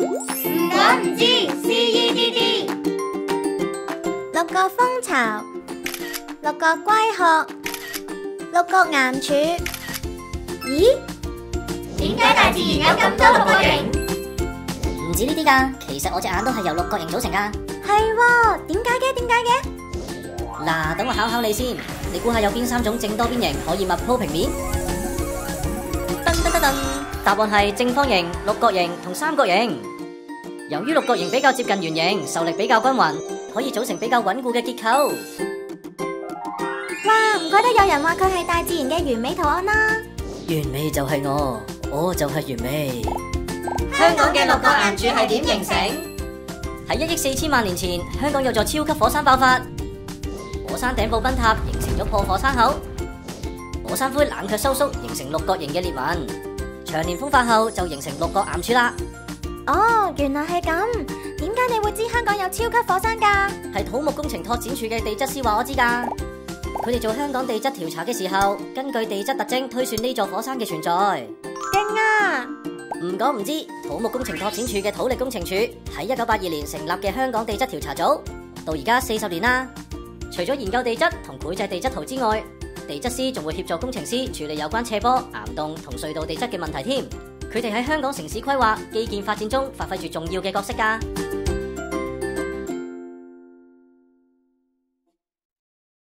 唔講唔知，C E D D。六個蜂巢，六個龜殼，六個岩柱。咦？點解大自然有咁多六角形？唔止呢啲㗎，其實我隻眼都係由六角形組成㗎。係喎，點解嘅？點解嘅？嗱，等我考考你先，你估下有邊三種正多邊形可以密鋪平面？噔噔噔噔，答案係正方形、六角形同三角形。由於六角形比較接近圓形，受力比較均勻，可以組成比較穩固嘅結構。哇，唔怪得有人話佢係大自然嘅完美圖案啦。完美就係我，我就係完美。香港嘅六角岩柱係點形成？喺一億四千萬年前，香港有座超級火山爆發，火山頂部崩塌，形成咗破火山口。火山灰冷卻收縮，形成六角形嘅裂紋。長年風化後就形成六角岩柱啦。哦，原來係咁。點解你會知香港有超級火山㗎？係土木工程拓展處嘅地質師話我知㗎。佢哋做香港地質調查嘅時候，根據地質特徵推算呢座火山嘅存在。勁啊！唔講唔知，土木工程拓展處嘅土力工程處喺一九八二年成立嘅香港地質調查組，到而家四十年啦。除咗研究地質同繪製地質圖之外，地質師仲會協助工程師處理有關斜坡、岩洞同隧道地質嘅問題添。佢哋喺香港城市規劃、基建發展中發揮住重要嘅角色㗎。